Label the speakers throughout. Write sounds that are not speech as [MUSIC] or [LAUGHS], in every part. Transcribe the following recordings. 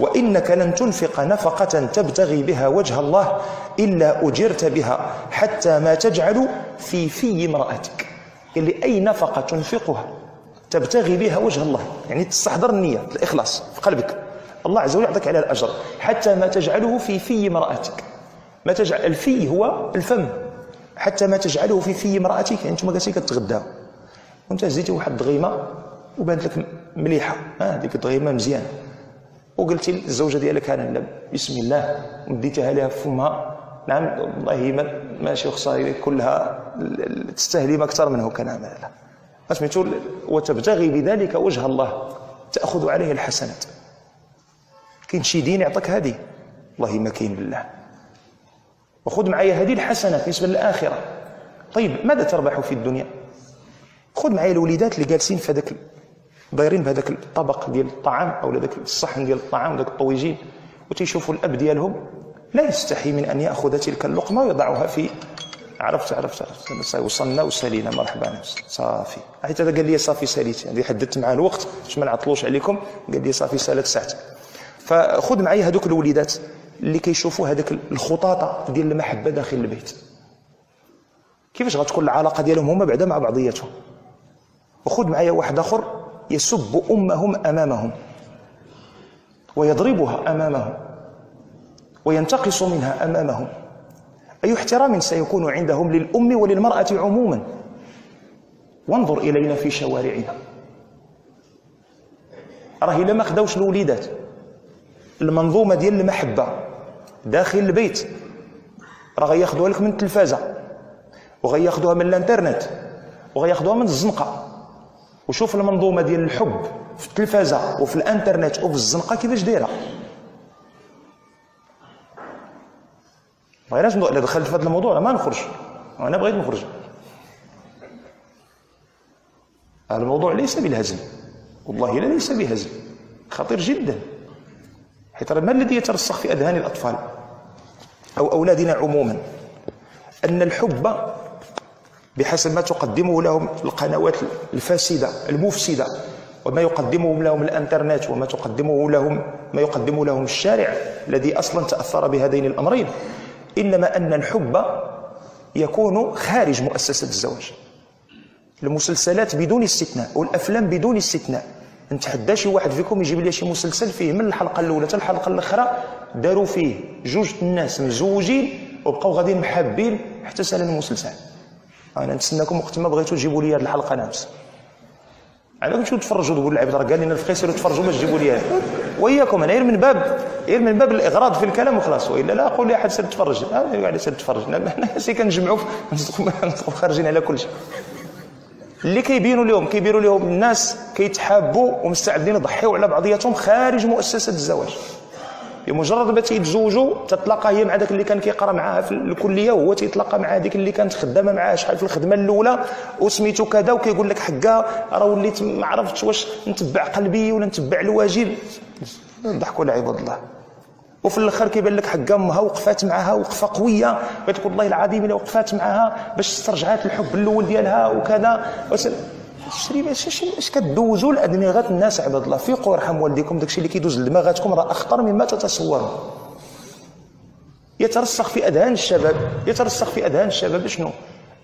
Speaker 1: وإنك لن تنفق نفقة تبتغي بها وجه الله إلا أجرت بها حتى ما تجعل في في امرأتك. اللي أي نفقة تنفقها تبتغي بها وجه الله؟ يعني تستحضر النية الإخلاص في قلبك. الله عز وجل يعطيك على الأجر. حتى ما تجعله في في امرأتك. ما تجعل الفي هو الفم. حتى ما تجعله في في امرأتك يعني انت ما قلتي كتغدى. وانت زيتي واحد الضغيمه وبانت لك مليحة. هذيك الضغيمه مزيان وقلتي للزوجه ديالك أنا بسم الله وديتها لها فمها نعم والله ما ماشي خساره كلها. تستهلي ما أكثر منه كان عملها سميتو وتبتغي بذلك وجه الله. تأخذ عليه الحسنات. كاين شي دين يعطيك هذه؟ والله ما كاين بالله وخذ معايا هذه الحسنات بالنسبة للآخرة. طيب ماذا تربح في الدنيا؟ خذ معايا الوليدات اللي جالسين في هذاك دايرين بهذاك الطبق ديال الطعام أو ذاك الصحن ديال الطعام ذاك الطويجين وتيشوفوا الأب ديالهم لا يستحي من أن يأخذ تلك اللقمة ويضعها في عرفت عرفت عرفت. وصلنا وسالينا مرحبا. صافي. حيت هذا قال لي صافي ساليت. يعني حددت معاه الوقت. باش ما نعطلوش عليكم قال لي صافي سالت ساعتي فخذ معايا هذوك الوليدات اللي كيشوفوا هذاك الخطاطة ديال المحبة داخل البيت. كيفاش غتكون العلاقة ديالهم هما بعدا مع بعضياتهم؟ وخذ معايا واحد آخر. يسب أمهم أمامهم ويضربها أمامهم وينتقص منها أمامهم. أي احترام سيكون عندهم للأم وللمرأة عموما. وانظر إلينا في شوارعنا. راه الا ما خداوش الوليدات. المنظومة ديال المحبة داخل البيت. راه غياخذوها لك من التلفازة وغياخذوها من الانترنت وغياخذوها من الزنقة. وشوف المنظومة ديال الحب في التلفازة وفي الانترنت وفي الزنقة كيفاش دايرة. بغيناش الا دخلت في هذا الموضوع؟ ما نخرج. أنا بغيت نخرج. الموضوع ليس بالهزل. والله لا ليس بهزل. خطير جدا. حيث ما الذي يترسخ في أذهان الأطفال أو أولادنا عموما أن الحب بحسب ما تقدمه لهم القنوات الفاسدة المفسدة وما يقدمه لهم الإنترنت وما تقدمه لهم ما يقدمه لهم الشارع الذي أصلا تأثر بهذين الأمرين. إنما أن الحب يكون خارج مؤسسة الزواج. المسلسلات بدون استثناء والأفلام بدون استثناء. نتحدى شي واحد فيكم يجيب لي شي مسلسل فيه من الحلقة الأولى حتى الحلقة الأخرى داروا فيه جوج الناس مزوجين وبقاو غاديين محابين حتى سال المسلسل. أنا نتسناكم وقت ما بغيتوا تجيبوا لي هذه الحلقة نامس على تمشيو تفرجوا تقول العبد راه قال لنا الفقيه سيروا تفرجوا باش تجيبوا لي وياكم أنا غير من باب غير من باب الإغراض في الكلام وخلاص. وإلا لا أقول لاحد سير تفرج. قاعد سير تفرج. سي كنجمعوا خارجين على كل شيء. اللي كيبينوا لهم كيبينوا لهم الناس كيتحابوا ومستعدين يضحيوا على بعضياتهم خارج مؤسسة الزواج. بمجرد ما تيتزوجوا تتلاقى هي مع ذاك اللي كان كيقرا معاها في الكلية وهو تيتلاقى مع هذيك اللي كانت خدامة معاه شحال في الخدمة الأولى وسميتو كذا وكيقول لك حكا راه وليت ما عرفتش واش نتبع قلبي ولا نتبع الواجب. ضحكوا على عباد الله وفي الآخر كيبان لك حكا أمها وقفات معها وقفة قوية. كتقول والله العظيم إلا وقفات معها باش استرجعات الحب الأول ديالها وكذا. شري اش كدوزوا لادمغة الناس عباد الله. فيقوا يرحم والديكم داكشي اللي كيدوز لدماغاتكم راه أخطر مما تتصورون يترسخ في أذهان الشباب يترسخ في أذهان الشباب. شنو؟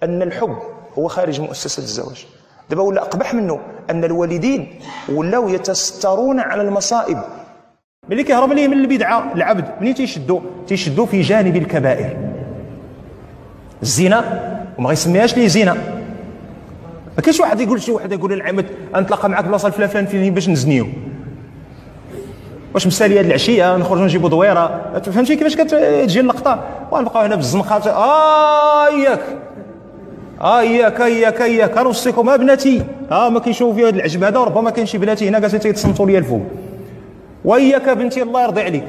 Speaker 1: أن الحب هو خارج مؤسسة الزواج. دابا ولا أقبح منه أن الوالدين ولاو يتسترون على المصائب. ملي كيهرب ليه من البدعة العبد ملي تيشدو؟ تيشدو في جانب الكبائر. الزنا وما غيسميهاش ليه زنا. ما كاينش واحد يقول شي واحد يقول للعمد نتلاقى معاك بلاصة الفلان فين باش نزنيو. واش مسالي هذه العشية؟ نخرجوا نجيبوا دويرة. فهمتي كيفاش كتجي اللقطة؟ ونبقاو هنا بالزنقات آه ياك آه ياك ياك ياك نوصيكم أبنتي. آه ما كيشوفوا في هذا العجب هذا وربما كاين شي بناتي هنا جالسين تيتصنتوا ليا الفوق وياك بنتي الله يرضي عليك.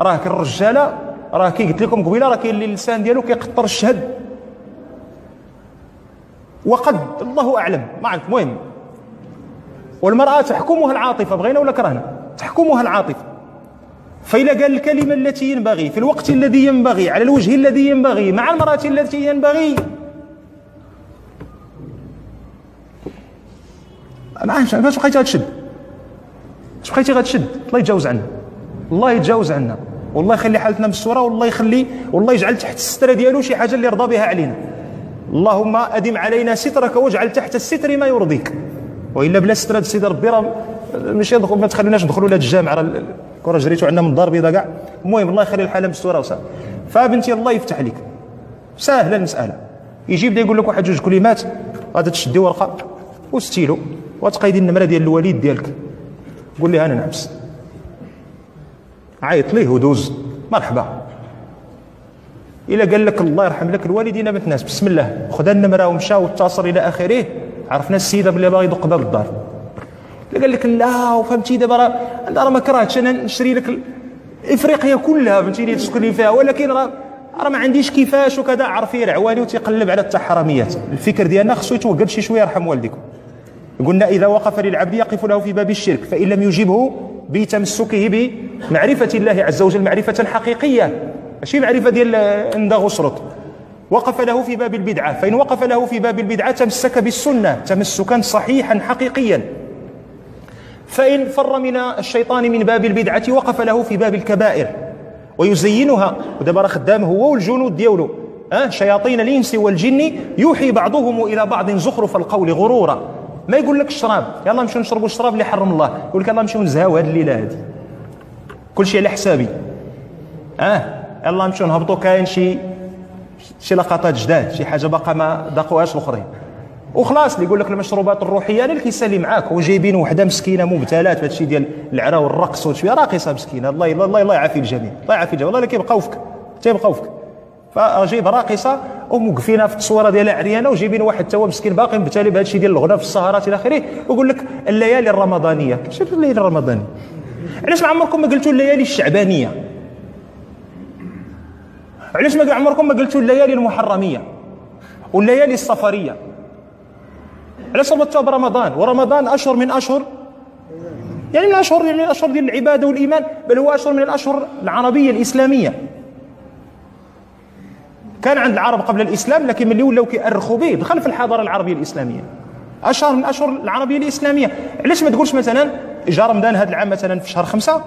Speaker 1: راه كاين الرجالة راه كي قلت لكم قبيلة راه كاين اللي اللسان ديالو كيقطر الشهد. وقد الله أعلم. ما عرفت المهم والمرأة تحكمها العاطفة بغينا ولا كرهنا؟ تحكمها العاطفة. فإذا قال الكلمة التي ينبغي في الوقت الذي ينبغي على الوجه الذي ينبغي مع المرأة التي ينبغي. ما عرفتش فاش بقيتي غتشد؟ اش بقيتي غتشد؟ الله يتجاوز عنه الله يتجاوز عنا. والله يخلي حالتنا مستوره والله يخلي والله يجعل تحت السترة ديالو شي حاجة اللي يرضى بها علينا. اللهم أدم علينا سترك واجعل تحت الستر ما يرضيك. وإلا بلا ستر سيدي ربي راه ما تخليناش ندخلوا لهذا الجامع راه كره جريتو عندنا من الدار بيضاء كاع. المهم الله يخلي الحاله مستورة وصافي فبنتي الله يفتح عليك سهلة المسألة. يجي بدا يقول لك واحد جوج كلمات غادي تشدي ورقة وستيلو وتقيدي النمرة ديال الوليد ديالك. قول لي أنا نعبس عيط ليه ودوز. مرحبا. إلا قال لك الله يرحم لك الوالدين بنت ناس. بسم الله. خذ النمره ومشى واتصل إلى آخره. عرفنا السيدة بلي باغي يدق باب الدار. قال لك لا وفهمتي دابا راه راه ما كرهتش. أنا نشري لك إفريقيا كلها فهمتيني تسكن لي فيها. ولكن راه راه ما عنديش كيفاش وكذا. عرف يرعواني وتيقلب على التحرميات. الفكر ديالنا خصو يتوقد شي شوية يرحم والديكم. قلنا إذا وقف للعبد يقف له في باب الشرك فإن لم يجبه بتمسكه بمعرفة الله عز وجل معرفة حقيقية. ماشي معرفة ديال اندا غسرط وقف له في باب البدعة. فإن وقف له في باب البدعة تمسك بالسنة تمسكا صحيحا حقيقيا. فإن فر من الشيطان من باب البدعة وقف له في باب الكبائر. ويزينها. ودابا راه خدام هو والجنود ديالو. أه؟ شياطين الإنس والجن. يوحي بعضهم إلى بعض زخرف القول غرورا. ما يقول لك الشراب؟ يلا نمشيو نشربوا الشراب اللي حرم الله. يقول لك يلا نمشيو نزهاو هذه الليلة هذه كل شيء على حسابي. آه يلا نمشيو نهبطوا كاين شي شي لقطات جداد شي حاجة باقا ما ذاقوهاش الأخرين. وخلاص اللي يقول لك المشروبات الروحية أنا اللي كيسالي معاك وجايبين وحدة مسكينة مبتلات بهذا الشيء ديال العرا والرقص وشوية راقصه مسكينة. الله الله الله يعافي الجميع الله يعافي الجميع. والله كيبقاو فيك تيبقاو فيك فجايب راقصه وموقفينها في التصويرة ديالها عريانة وجايبين واحد توا مسكين باقي مبتلي بهذا الشيء ديال الغنى في السهرات إلى آخره. ويقول لك الليالي الرمضانية. شوف الليالي الرمضانية؟ علاش ما عمركم ما قلتوا الليالي الشعبانية؟ علاش ما عمركم ما قلتوا الليالي المحرمية والليالي السفريه علاش ربطتها برمضان ورمضان أشهر من أشهر يعني من أشهر يعني من أشهر ديال العبادة والإيمان بل هو أشهر من الأشهر العربية الإسلامية. كان عند العرب قبل الإسلام لكن ملي ولاو كيأرخوا به دخل في الحضارة العربية الإسلامية. أشهر من أشهر العربية الإسلامية. علاش ما تقولش مثلا جا رمضان هذا العام مثلا في شهر خمسة؟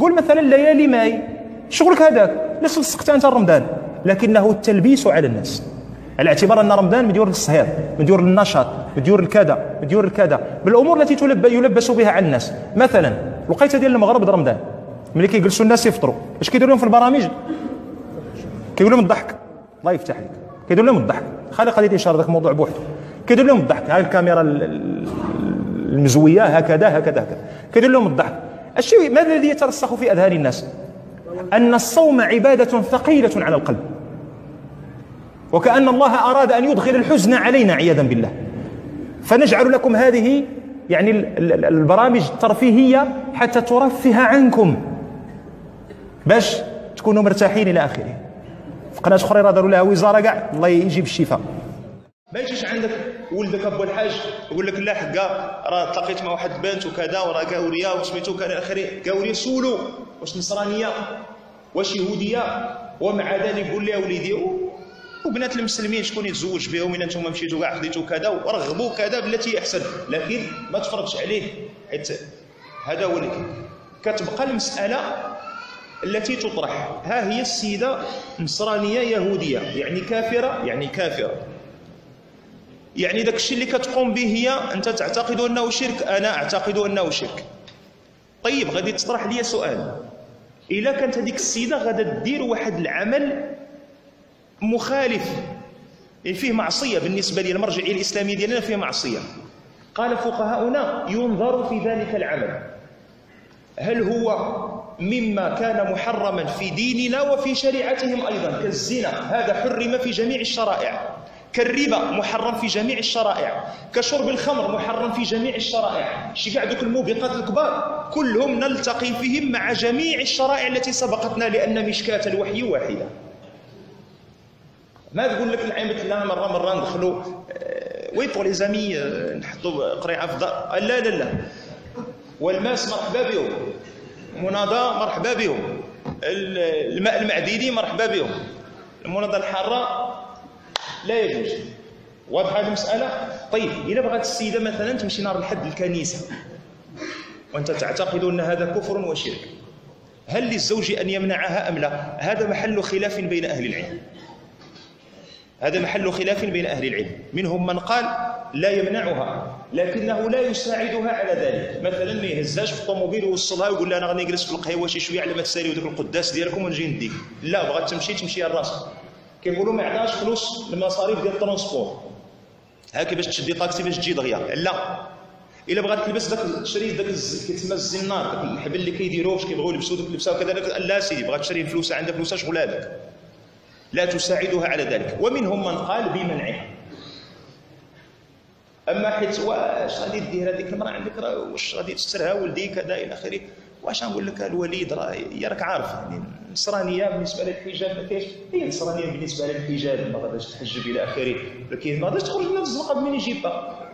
Speaker 1: قول مثلا ليالي ماي. شغلك هذاك ليش لصقت أنت رمضان. لكنه التلبيس على الناس. على اعتبار أن رمضان مديور للسهير مديور للنشاط مديور للكذا مديور للكذا بالأمور التي يلبس بها على الناس. مثلا الوقيته ديال المغرب رمضان ملي كيجلسوا الناس يفطروا. اش كيديروا لهم في البرامج؟ كيقول لهم الضحك. الله يفتح عليك. كيدير لهم الضحك. خلي قضيه اشاره ذاك الموضوع بوحده كيدير لهم الضحك. هاي الكاميرا المزوية هكذا هكذا هكذا. كيدير لهم الضحك. الشيء ما الذي يترسخ في أذهان الناس؟ أن الصوم عبادة ثقيلة على القلب. وكأن الله أراد أن يدخل الحزن علينا عياذا بالله. فنجعل لكم هذه يعني البرامج الترفيهية حتى ترفه عنكم. باش تكونوا مرتاحين إلى آخره. في قناة أخرى داروا لها وزارة كاع الله يجيب الشفاء. ما يجيش عندك ولدك أبو الحاج يقول لك لا حقا راه تلاقيت مع واحد البنت وكذا وراه كاوريه وسميتو كان اخره كاوريه سولو. واش نصرانية؟ واش يهودية؟ ومع ذلك قول لها وليدي وبنات المسلمين شكون يتزوج بهم إلا أنتم مشيتوا كاع خديتوا كذا ورغبوا كذا بالتي أحسن. لكن ما تفرضش عليه. حيت هذا هو اللي كتبقى المسألة التي تطرح. ها هي السيدة نصرانية يهودية. يعني كافرة؟ يعني كافرة. يعني داك الشيء اللي كتقوم به هي أنت تعتقد أنه شرك. أنا أعتقد أنه شرك. طيب غادي تطرح لي سؤال. إلا كانت هذيك السيدة غادا دير واحد العمل مخالف يعني فيه معصية بالنسبة للمرجعية الإسلامية ديالنا فيه معصية. قال فقهاؤنا ينظر في ذلك العمل. هل هو مما كان محرما في ديننا وفي شريعتهم أيضا كالزنا هذا حرم في جميع الشرائع. كالربا محرم في جميع الشرائع كشرب الخمر محرم في جميع الشرائع شي كاع دوك الموبقات الكبار كلهم نلتقي فيهم مع جميع الشرائع التي سبقتنا لأن مشكاة الوحي واحدة. ما تقول لك العين لا مرة مرة ندخلوا آه، oui pour les amis نحطوا قريعة في الدار. لا لا لا. والماس مرحبا بهم. مناضة مرحبا بهم. الماء المعدني مرحبا بهم. المناضة الحارة لا يجوز. واضحة هذه المسألة؟ طيب إذا بغات السيدة مثلا تمشي نهار الحد الكنيسة وأنت تعتقد أن هذا كفر وشرك هل للزوج أن يمنعها أم لا؟ هذا محل خلاف بين أهل العلم. هذا محل خلاف بين أهل العلم. منهم من قال لا يمنعها لكنه لا يساعدها على ذلك. مثلا ما يهزاش في الطوموبيل ويوصلها ويقول لها أنا غادي نجلس في القهوة شي شوية على ما تساليو ذاك القداس ديالكم ونجي نديك. لا بغات تمشي تمشي لراسها كيقولوا ما عندهاش فلوس المصاريف ديال ال transport. هاكي باش تشدي طاكسي باش تجي دغيا. لا. إلا بغات تلبس داك تشري داك كيتسمى الزنار داك الحبل اللي كيديروه باش كيبغيو يلبسوا ديك اللبسة وكذا لا سيدي بغات تشري الفلوس عندها فلوس شغل هذاك. لا تساعدها على ذلك. ومنهم من قال بمنعها أما حيت وأش غادي دير هذيك المرأة؟ عندك وأش غادي تسترها ولدي كذا إلى آخره؟ واش نقول لك الوليد راه راك عارف يعني النصرانيه بالنسبة للحجاب ما كاينش هي النصرانيه بالنسبة للحجاب ما غاديش تحجب إلى آخره. ولكن ما غاديش تخرج من الزنقه من يجيبها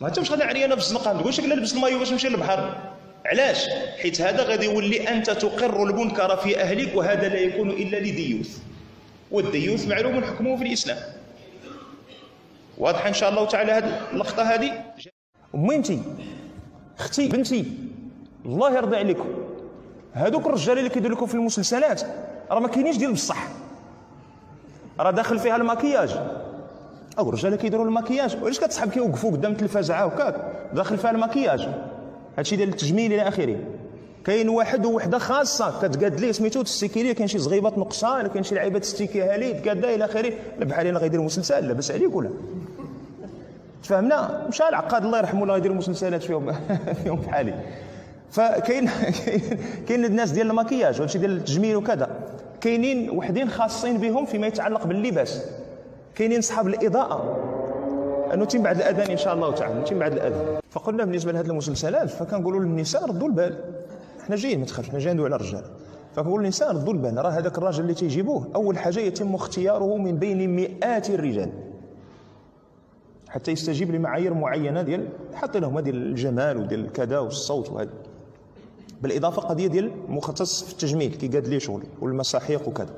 Speaker 1: ما انت مش غادي عريانه في الزنقه ما تقولش لك لبس المايو باش نمشي للبحر. علاش؟ حيت هذا غادي يولي أنت تقر المنكر في أهلك وهذا لا يكون إلا لديوث. والديوث معلوم حكمه في الإسلام. واضحه إن شاء الله تعالى هذه اللقطة هذه؟ امينتي أختي بنتي. الله يرضي عليكم. هذوك الرجال اللي كيديروا لكم في المسلسلات راه ما كاينينش ديال بصح. راه داخل فيها المكياج أو الرجال كيديروا المكياج وعلاش كتصحاب كيوقفوا قدام التلفازة هكاك؟ داخل فيها المكياج هادشي ديال التجميل إلى آخره. كاين واحد ووحدة خاصة كتقاد ليه سميتو تستيكي ليه كاين شي زغيبات نقصان كاين شي لعيبة تستيكيها ليه تقاد إلى آخره. بحال أنا غيدير مسلسل لاباس عليك ولا؟ تفهمنا؟ مشى العقاد الله يرحمه الله يدير مسلسلات فيهم [LAUGHS] فيهم بحالي. فكاين [LAUGHS] كاين الناس ديال المكياج وهادشي ديال التجميل وكذا. كاينين وحدين خاصين بهم فيما يتعلق باللباس. كاينين صحاب الإضاءة. أنه تيم بعد الأذان إن شاء الله تعالى. تيم بعد الأذان. فقلنا بالنسبة لهذه المسلسلات فكنقولوا للنساء ردوا البال. إحنا جايين ما تخافش إحنا جايين على الرجال. فكنقول للنساء ردوا البال. راه هذاك الراجل اللي تيجيبوه أول حاجة يتم اختياره من بين مئات الرجال. حتى يستجيب لمعايير معينة ديال حتى لهم ديال الجمال وديال كذا والصوت وهذا بالإضافة قضية ديال مختص في التجميل كيقاد لي شغل والمساحيق وكذا.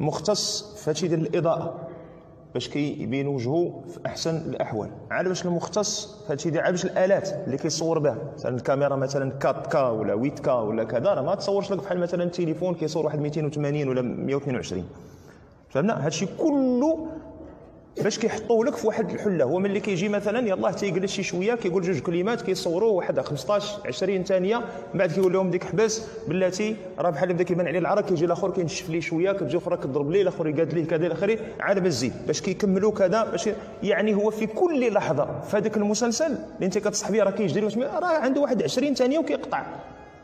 Speaker 1: مختص في هادشي ديال الإضاءة باش كيبين وجهه في أحسن الأحوال. عاد باش المختص في هادشي ديال باش الآلات اللي كيصور بها مثلا الكاميرا مثلا 4 كا ولا 8 كا ولا كذا راه ما تصورش لك بحال مثلا التليفون كيصور واحد 280 ولا 122 فهمنا؟ هادشي كله باش كيحطوه لك في واحد الحلة. هو ملي كيجي مثلا يلاه تيجلس شي شوية كيقول جوج كلمات كيصوروه واحد 15 20 ثانية من بعد كيقول لهم ديك حبس بلاتي راه بحال بدا كيبان عليه العرق كيجي الآخر كينشف ليه شوية كتجي أخرى كضرب ليه الآخر يقاد ليه كذا إلى آخره عاد باش زيد باش كيكملوا كذا باش يعني هو في كل لحظة في هذاك المسلسل اللي أنت كتصح به راه كيجري راه عنده واحد 20 ثانية وكيقطع.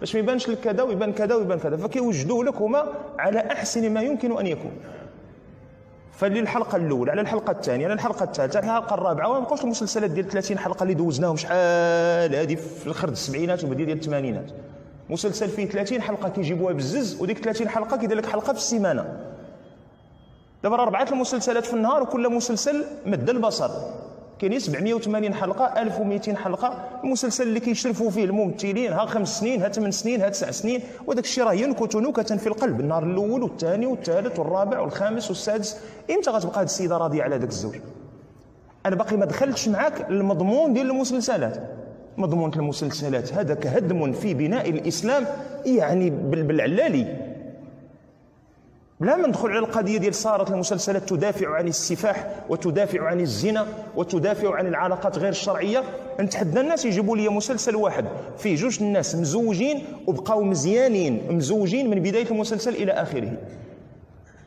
Speaker 1: باش ما يبانش لك كذا ويبان كذا ويبان كذا فكيوجدوه لك هما على أحسن ما يمكن أن يكون. فللحلقة الأولى على الحلقة الثانية على الحلقة الثالثة على الحلقة الرابعة وما بقاوش المسلسلات ديال 30 حلقة اللي دوزناهم شحال هذه في الآخر السبعينات وبدايه ديال الثمانينات. مسلسل فيه 30 حلقة كيجيبوها بزز وديك 30 حلقة كيدير لك حلقة في السيمانة. دابا راه أربعة المسلسلات في النهار وكل مسلسل مد البصر. كاينين 780 حلقة 1200 حلقة. المسلسل اللي كيشرفوا فيه الممثلين ها خمس سنين ها ثمان سنين ها تسع سنين. وداك الشيء راه ينكت نكتا في القلب. النهار الأول والثاني والثالث والرابع والخامس والسادس. إمتى غتبقى هذه السيدة راضية على ذاك الزوج؟ أنا باقي ما دخلتش معاك المضمون ديال المسلسلات. مضمون المسلسلات هذا كهدم في بناء الإسلام يعني بالعلالي. لا ما ندخل على القضية ديال صارت المسلسلات تدافع عن السفاح وتدافع عن الزنا وتدافع عن العلاقات غير الشرعية. نتحدى الناس يجيبوا لي مسلسل واحد فيه جوج الناس مزوجين وبقاو مزيانين مزوجين من بداية المسلسل إلى آخره.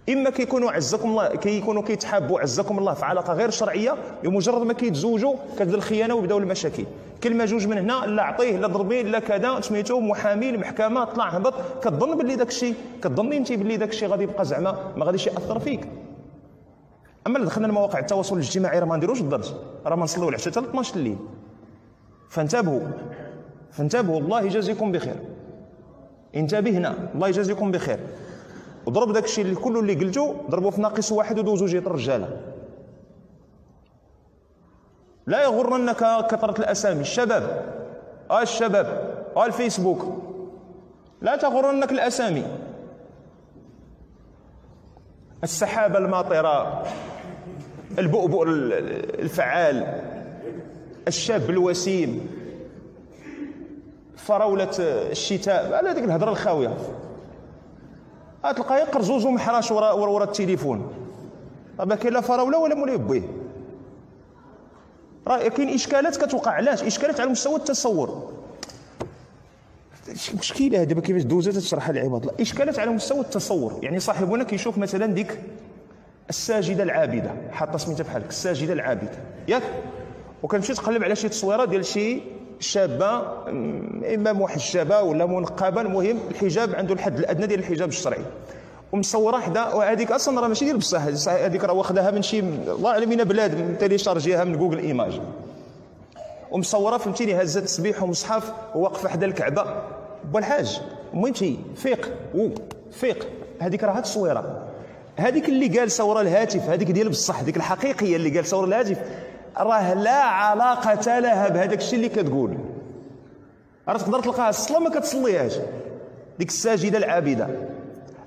Speaker 1: إما كيكونوا عزكم الله كيكونوا كيتحابوا عزكم الله في علاقة غير شرعية بمجرد ما كيتزوجوا كتبدا الخيانة ويبداو المشاكل. كلمة جوج من هنا لا عطيه لا ضربيه لا كذا سميتو محامي المحكمه طلع هبط. كتظن باللي داك الشيء كتظني أنت باللي داك الشيء غادي يبقى زعما ما غاديش يأثر فيك. أما دخلنا لمواقع التواصل الاجتماعي راه ما نديروش الدرج راه ما نصليو العشاء حتى 12 الليل. فانتبهوا. فانتبهوا. الله يجازيكم بخير. انتبهنا الله يجازيكم بخير. وضرب داك الشيء اللي كله اللي قلتو ضربوا في ناقص واحد ودوزوا جيت الرجالة. لا يغرنك كثرة الأسامي الشباب. آه الشباب. آه الفيسبوك. لا تغرنك الأسامي. السحابة الماطرة البؤبؤ الفعال الشاب الوسيم فراولة الشتاء على هذيك الهضرة الخاوية تلقاه قرزوزو محراش ورا ورا التليفون. ما كاين لا فراولة ولا مولاي بيه راه كاين إشكالات كتوقع. علاش؟ إشكالات على مستوى التصور. مشكلة دابا كيفاش دوزات تشرحها للعباد الله إشكالات على مستوى التصور. يعني صاحبنا كيشوف مثلا ديك الساجدة العابدة. حاطة سميتها بحالك. الساجدة العابدة. ياك؟ وكنمشي تقلب على شي تصويرة ديال شي شابة اما محجبه ولا منقبه المهم الحجاب عنده الحد الأدنى ديال الحجاب الشرعي. ومصورة حدا وهذيك أصلا راه ماشي ديال بصح هذيك راه واخداها من شي الله أعلم من بلاد تيليشارجيها من جوجل إيماج. ومصورة فهمتيني هزت تسبيح ومصحف وواقفه حدا الكعبة. بالحاج المهم شي فيق و فيق هذيك راه التصويره هذيك اللي جالسه ورا الهاتف هذيك ديال بصح ديك الحقيقية اللي جالسه ورا الهاتف. راه لا علاقة لها بهذاك الشيء اللي كتقول. راه تقدر تلقاها أصلا ما كتصليهاش. ديك الساجدة العابدة.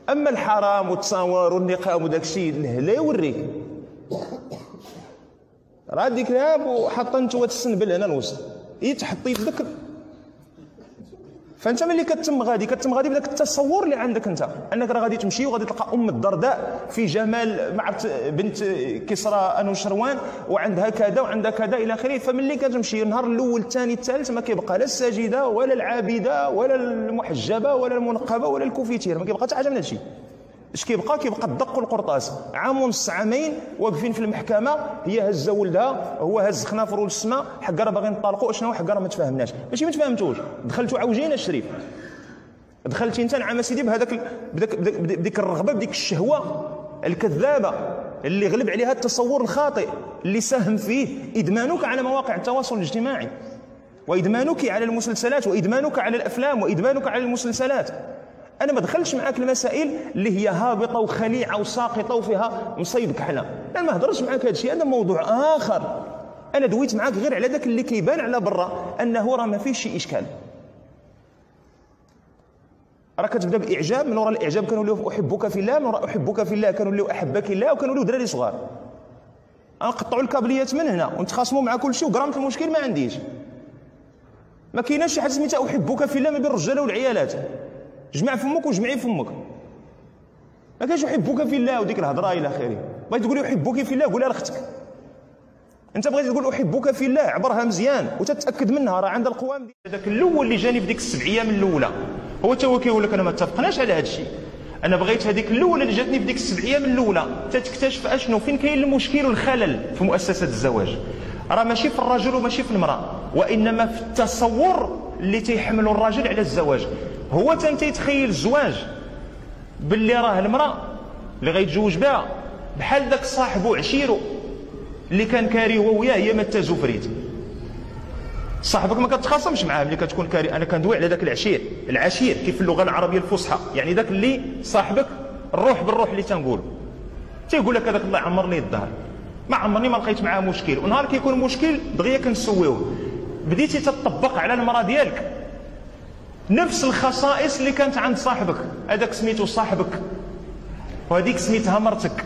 Speaker 1: أما الحرام والتصاور والنقاب وداك الشيء لا يوريك. راه ديك وحاطه انت تسنبل هنا الوسط. هي تحطي يدك؟ فانت ملي كتم غادي كتم غادي بداك التصور اللي عندك انت انك راه غادي تمشي وغادي تلقى أم الدرداء في جمال مع بنت كسرى انوشروان وعندها كذا وعندها كذا إلى آخره. فملي كتمشي النهار الأول الثاني الثالث ما كيبقى لا الساجدة ولا العابدة ولا المحجبة ولا المنقبة ولا الكوفيتير ما كيبقى حتى حاجة من هادشي. اش كيبقى؟ كيبقى الدق والقرطاس. عام ونص عامين واقفين في المحكمة. هي هزة ولدها هو هز خنافر للسماء حق راه باغيين نطلقوا شنو حق راه ما تفاهمناش. ماشي ما تفاهمتوش. دخلتوا عوجينا الشريف دخلتي انت نعم سيدي بهذاك بدك بديك الرغبة بديك الشهوة الكذابة اللي غلب عليها التصور الخاطئ اللي ساهم فيه. إدمانك على مواقع التواصل الاجتماعي. وإدمانك على المسلسلات. وإدمانك على الأفلام. وإدمانك على المسلسلات. أنا ما دخلتش معاك المسائل اللي هي هابطة وخليعة وساقطة وفيها مصيبك حنا أنا ما هضرش معاك هذا الشيء هذا موضوع آخر. أنا دويت معاك غير على ذاك اللي كيبان على برا أنه راه ما فيش شي إشكال. راه كتبدا بإعجاب من وراء الإعجاب كانوا ليه أحبك في الله من وراء أحبك في الله كانوا ليه أحبك الله وكانوا ليه دراري صغار. نقطعوا الكابليات من هنا ونتخاصموا مع كل شيء وقرامه المشكل ما عنديش. ما كايناش شي حاجة سميتها أحبك في الله ما بين الرجاله والعيالات. جمع فمك وجمعي فمك. ما كانش يحبك في الله وديك الهضرة إلى آخره. بغيت تقول يحبك في الله قولها لاختك أنت بغيت تقول أحبك في الله عبرها مزيان وتتأكد منها. راه عندها القوام هذاك الأول اللي جاني في ديك السبع أيام الأولى. هو تا هو كيقول لك أنا ما اتفقناش على هذا الشيء أنا بغيت هذيك الاولى اللي جاتني في ديك السبع أيام الأولى. تتكتشف أشنو؟ فين كاين المشكل والخلل في مؤسسة الزواج. راه ماشي في الرجل وماشي في المرأة. وإنما في التصور اللي تيحملوا الراجل على الزواج. هو تم تيتخيل الزواج باللي راه المرأة اللي غيتزوج بها بحال ذاك صاحبو عشيرو اللي كان كاري هو وياه هي ما تزوفريت صاحبك ما كتخاصمش معاه ملي كتكون كاري. أنا كندوي على ذاك العشير. العشير كيف اللغة العربية الفصحى. يعني ذاك اللي صاحبك الروح بالروح اللي تنقول تيقول لك هذاك الله عمر لي الدار ما عمرني ما لقيت معاه مشكل. ونهار كيكون مشكل دغيا كنسويوه. بديتي تطبق على المرأة ديالك. نفس الخصائص اللي كانت عند صاحبك. هذاك سميتو صاحبك. وهذيك سميتها مرتك.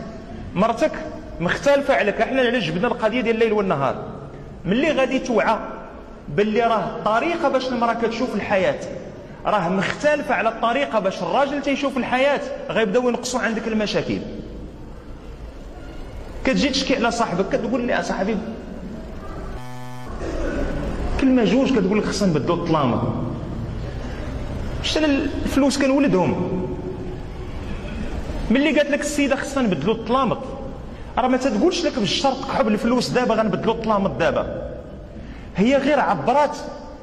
Speaker 1: مرتك مختلفة عليك. إحنا علاش جبنا القضية ديال الليل والنهار. ملي غادي توعى باللي راه الطريقة باش المرأة كتشوف الحياة. راه مختلفة على الطريقة باش الراجل تيشوف الحياة غيبداو ينقصوا عندك المشاكل. كتجي تشكي على صاحبك كتقول لي صاحبي. كلمة جوج كتقول لك خصنا نبدلو الطلامة شتى الفلوس كنولدهم؟ ملي قالت لك السيدة خصنا نبدلوا الطلامط؟ راه ما تقولش لك بالشرط قحب الفلوس دابا غنبدلوا الطلامط دابا. هي غير عبرات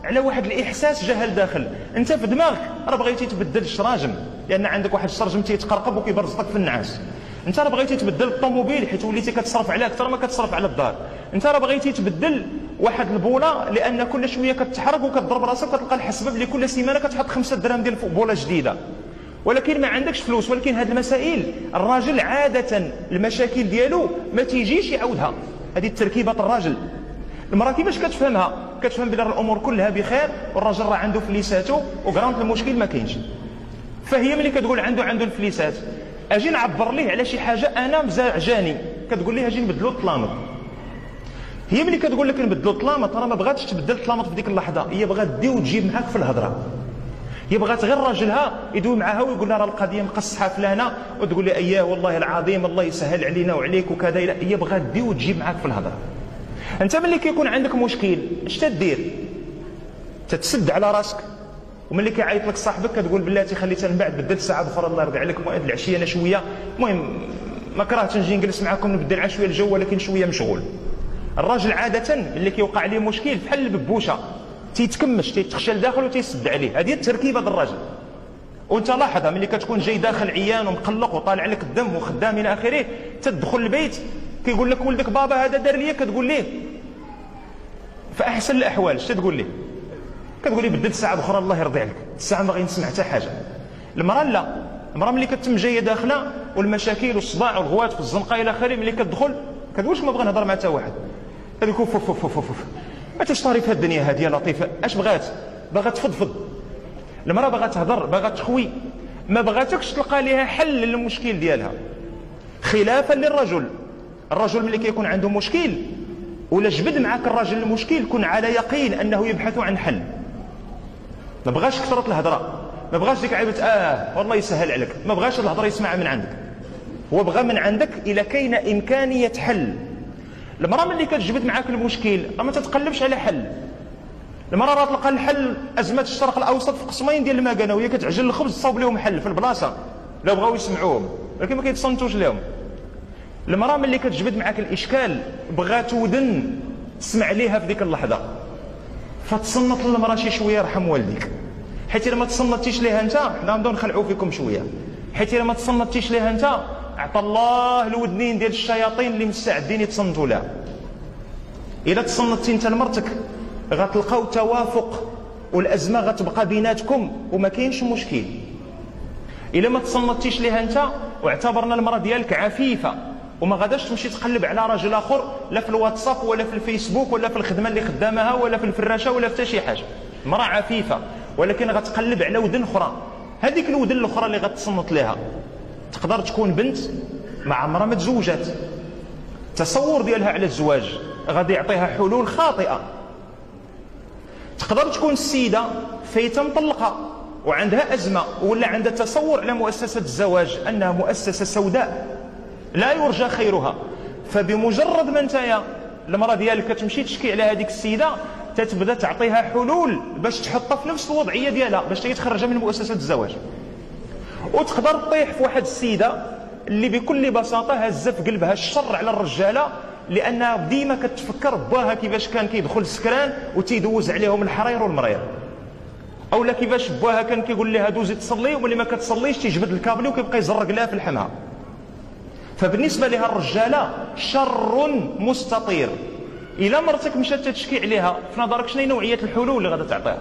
Speaker 1: على واحد الإحساس جا لداخل انت في دماغك راه بغيتي تبدل الشراجم لأن عندك واحد الشرجم تيتقرقب وكيبرزطك في النعاس. انت راه بغيتي تبدل الطوموبيل حيت وليتي كتصرف عليه أكثر ما كتصرف على الدار. انت راه بغيتي تبدل واحد البوله لأن كل شوية كتحرك وكتضرب راسك وكتلقى الحسبه لكل سيمانه كتحط خمسة دراهم ديال بوله جديده. ولكن ما عندكش فلوس ولكن هذه المسائل الراجل عادة المشاكل ديالو ما تيجيش يعاودها. هذه تركيبه الراجل المرأة كيفاش كتفهمها؟ كتفهم بلي الأمور كلها بخير والراجل راه عنده فليساتو وكرامه المشكل ما كاينش. فهي ملي كتقول عنده عنده الفليسات. أجي نعبر ليه على شي حاجة؟ أنا مزعجاني. كتقول ليه أجي نبدلو الطلامط هي ملي كتقول لك نبدلو الطلامط راه ما بغاتش تبدل الطلامط في ديك اللحظة. هي بغات دي وتجيب معاك في الهضرة. هي بغات غير راجلها يدوي معاها ويقول لها راه القضية مقصحة فلانة وتقول لي إياه والله العظيم الله يسهل علينا وعليك وكذا. هي بغات دي وتجيب معاك في الهضرة. أنت ملي كيكون عندك مشكل اش تدير؟ تتسد على راسك. وملي كيعيط لك صاحبك كتقول بلاتي خليتها من بعد بدلت ساعة أخرى الله يرضي عليك المهم العشية أنا شوية. المهم ما كرهتش نجي نجلس معكم نبدل على شوية الجو ولكن شوية مشغول. الراجل عادة ملي كيوقع عليه مشكل بحال الببوشة تيتكمش تيتخشى لداخل وتيسد عليه. هذه التركيبة ديال الراجل. وانت لاحظها ملي كتكون جاي داخل عيان ومقلق وطالع لك الدم وخدام إلى آخره تدخل البيت كيقول لك ولدك بابا هذا دار لي كتقول ليه؟ في احسن الأحوال اش تقول ليه؟ كتقول لي بدل ساعه أخرى الله يرضي عليك. الساعة ما غادي نسمع حتى حاجة. المرأة لا. المرأة ملي كتم جاية داخلة والمشاكل والصداع والغوات في الزنقة إلى آخره ملي كتدخل كتقولش ما بغا نهضر مع حتى واحد؟ كتقول فوف فوف فوف فوف. ما تشطاري في الدنيا هذه لطيفة. اش بغات؟ باغا تفضفض المراه باغا تهضر باغا تخوي. ما بغاتكش تلقى لها حل للمشكل ديالها. خلافا للرجل. الرجل ملي كيكون عنده مشكل ولا جبد معك الراجل المشكل كن على يقين أنه يبحث عن حل. ما بغاش كثرة الهضرة. ما بغاش ديك عيبة آه والله يسهل عليك. ما بغاش الهضرة يسمعها من عندك. هو بغى من عندك إلى كاين إمكانية حل. المرأة ملي كتجبد معاك المشكل راه ما تتقلبش على حل. المرأة راه تلقى الحل أزمة الشرق الأوسط في قسمين ديال المكانه وهي كتعجل الخبز تصاوب لهم حل في البلاصة. لا بغاو يسمعوهم ولكن ما كيتصنتوش لهم. المرأة ملي كتجبد معاك الإشكال بغات ودن تسمع ليها في ديك اللحظة. فتصنت للمرأة شي شوية يرحم والديك. حيت إلا ما تصنتيش ليها أنت حنا نبداو نخلعوا فيكم شوية. حيت إلا ما تصنتيش ليها أنت اعطى الله الودنين ديال الشياطين اللي مستعدين يتصنتوا لها. إلا تصنتي أنت لمرتك غتلقاو توافق والأزمة غتبقى بيناتكم وما كاينش مشكل. إلا ما تصنتيش ليها أنت واعتبرنا المرأة ديالك عفيفة وما غاداش تمشي تقلب على راجل آخر لا في الواتساب ولا في الفيسبوك ولا في الخدمة اللي خدامها ولا في الفراشة ولا في شي حاجة. مرأة عفيفة ولكن غتقلب على ودن أخرى. هذيك الودن الأخرى اللي غتصنت لها تقدر تكون بنت مع عمرها ما تزوجات التصور ديالها على الزواج غادي يعطيها حلول خاطئة. تقدر تكون السيدة فايتة مطلقة وعندها أزمة ولا عندها تصور على مؤسسة الزواج أنها مؤسسة سوداء. لا يرجى خيرها. فبمجرد ما انت المرأة ديالك كتمشي تشكي على هذيك السيدة تتبدأ تعطيها حلول باش تحطها في نفس الوضعية ديالها باش تخرجها من مؤسسة الزواج. وتقدر تطيح في واحد السيدة اللي بكل بساطة هزه في قلبها الشر على الرجالة لانها ديما كتفكر باها كيفاش كان كيدخل السكران وتيدوز عليهم الحرير والمرير أو لا كيفاش باها كان كيقول لها دوزي تصلي وملي ما كتصليش تيجبد الكابلي وكيبقى يزرق لها في الحمها فبالنسبة لها الرجالة شر مستطير. إلا مرتك مشات تشكي عليها في نظرك شنو نوعية الحلول اللي غادا تعطيها؟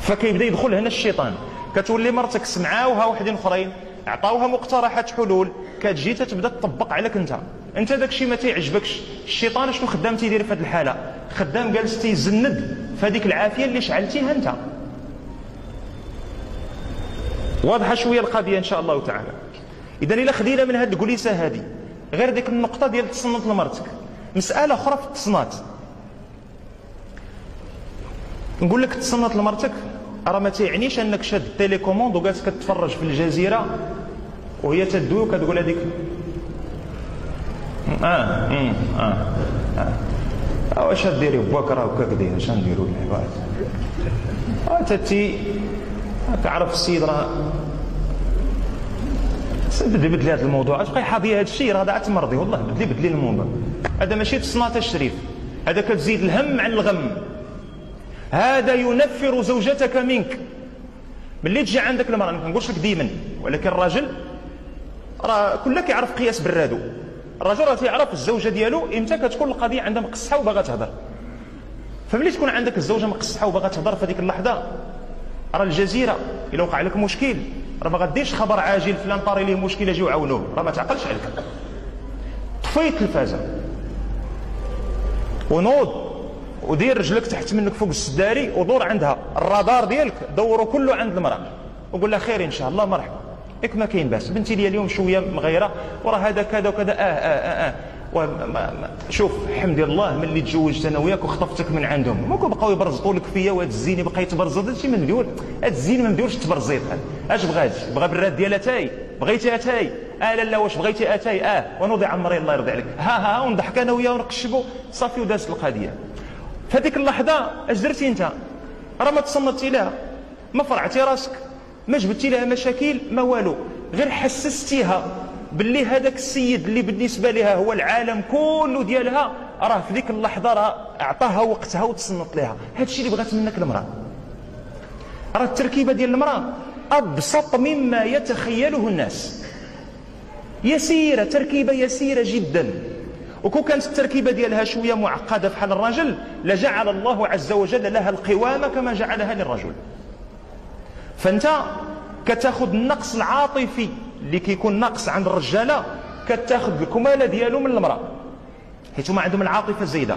Speaker 1: فكيبدا يدخل هنا الشيطان. كتولي مرتك سمعاوها وحدين أخرين عطاوها مقترحات حلول كتجي تتبدأ تطبق عليك أنت. أنت داك الشيء ما تيعجبكش. الشيطان شنو خدام تيدير في هذه الحالة؟ خدام جالس تيزند في هذيك العافية اللي شعلتيها أنت. واضحة شوية القضية إن شاء الله تعالى. اذا إلا خدينا من هذه الجليسة هذه غير ديك النقطة ديال تصنت لمرتك. مسألة أخرى في التصنات. نقول لك تصنت لمرتك؟ راه ما تيعنيش انك شاد ال télécommande وجالس كتفرج في الجزيرة وهي تدوي وكتقول هذيك. آه آه آه, آه. واش ديري باك راه هكاك داير اش نديرو العباد آه تتي تعرف السيد راه بدلي بدلي هذا الموضوع. تبقى حاضي هذا الشيء راه تمرضي والله بدلي بدلي الموضوع. هذا ماشي تصنات الشريف. هذا كتزيد الهم عن الغم. هذا ينفر زوجتك منك. ملي تجي عندك المرأة ما نقولش لك ديما ولكن الراجل راه كلنا كيعرف قياس برادو الرجل راه تيعرف الزوجة ديالو إمتى كتكون القضية عندها مقصحة وباغا تهضر. فملي تكون عندك الزوجة مقصحة وباغا تهضر في هذيك اللحظة؟ راه الجزيرة إلا وقع لك مشكل. راه ما غديرش خبر عاجل فلان طاري ليه مشكل اجيو عاونوه راه ما تعقلش عليك. طفي التلفازه ونوض. ودير رجلك تحت منك فوق السداري ودور عندها. الرادار ديالك دوروا كله عند المرأة. وقول لها خير إن شاء الله مرحبا ياك ما كاين باس. بنتي ديالي اليوم شوية مغيرة وراه هذا كذا وكذا. آه آه آه, آه. شوف الحمد لله ملي تزوجت أنا وياك وخطفتك من عندهم. ممكن بقاو يبرزطوا لك فيا وهاد الزين بقى يتبرزط. هادشي ما ندير هاد الزين ما نديرش التبرزيط اش بغات؟ بغى براد ديال أتاي؟ بغيتي أتاي؟ آه لا لا واش بغيتي أتاي؟ آه ونوضي عمري الله يرضي عليك. ها, ها ونضحك أنا وياه ونقشبوا صافي ودازت القضية. في هذيك اللحظة اش درتي انت؟ راه ما تصنتي لها. ما فرعتي راسك. ما جبتي لها مشاكل؟ ما والو. غير حسستيها باللي هذاك السيد اللي بالنسبة لها هو العالم كله ديالها راه في ذيك اللحظة راه أعطاها وقتها وتصنت لها. هذا الشيء اللي بغات منك المرأة. راه التركيبة ديال المرأة أبسط مما يتخيله الناس. يسيرة تركيبة يسيرة جدا. وكو كانت التركيبة ديالها شوية معقدة بحال الرجل لجعل الله عز وجل لها القوامه كما جعلها للرجل. فأنت كتاخذ النقص العاطفي اللي كيكون ناقص عند الرجاله كتاخذ الكمالة ديالو من المرأة. حيت هما عندهم العاطفة الزايدة.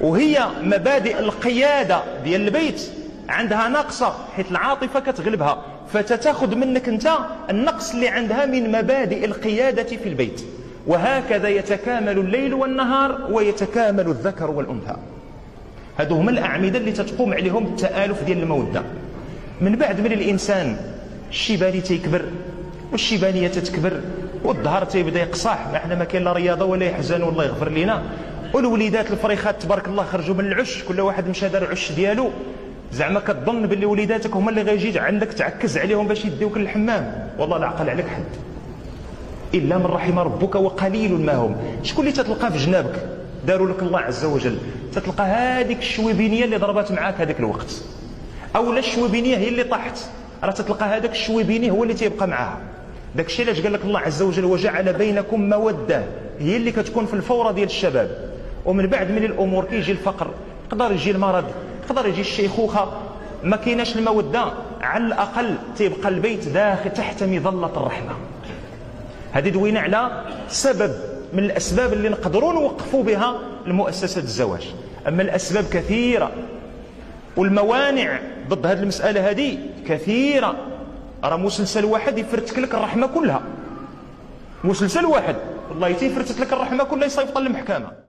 Speaker 1: وهي مبادئ القيادة ديال البيت عندها ناقصة حيت العاطفة كتغلبها. فتتاخذ منك أنت النقص اللي عندها من مبادئ القيادة في البيت. وهكذا يتكامل الليل والنهار ويتكامل الذكر والأنثى. هذو هما الأعمدة اللي تتقوم عليهم التالف ديال المودة. من بعد من الإنسان الشيباني تيكبر والشيبانية تتكبر والظهر تيبدا يقصح إحنا ما كاين لا رياضة ولا يحزن والله يغفر لنا والوليدات الفريخات تبارك الله خرجوا من العش كل واحد مشى دار العش ديالو. زعما كتظن باللي وليداتك هما اللي غيجي عندك تعكز عليهم باش يديوك للحمام. والله لا عقل عليك حد. إلا من رحم ربك وقليل ما هم. شكون اللي تتلقى في جنابك؟ داروا لك الله عز وجل. تتلقى هذيك الشويبينية اللي ضربت معاك هذاك الوقت. أو لا الشويبينية هي اللي طاحت. راه تتلقى هذاك الشويبيني هو اللي تيبقى معاها. داك الشيء علاش قال لك الله عز وجل وجعل بينكم مودة. هي اللي كتكون في الفورة ديال الشباب. ومن بعد من الأمور كيجي الفقر. يقدر يجي المرض. يقدر يجي الشيخوخه ما كايناش المودة. على الأقل تيبقى البيت داخل تحت مظله الرحمة. هذه دوينة على سبب من الأسباب اللي نقدروا نوقفوا بها المؤسسه الزواج. أما الأسباب كثيرة والموانع ضد هذه المسألة هذه كثيرة. راه مسلسل واحد يفرتك لك الرحمة كلها. مسلسل واحد والله تيفرتك لك الرحمة كلها يصيفط للمحكمة.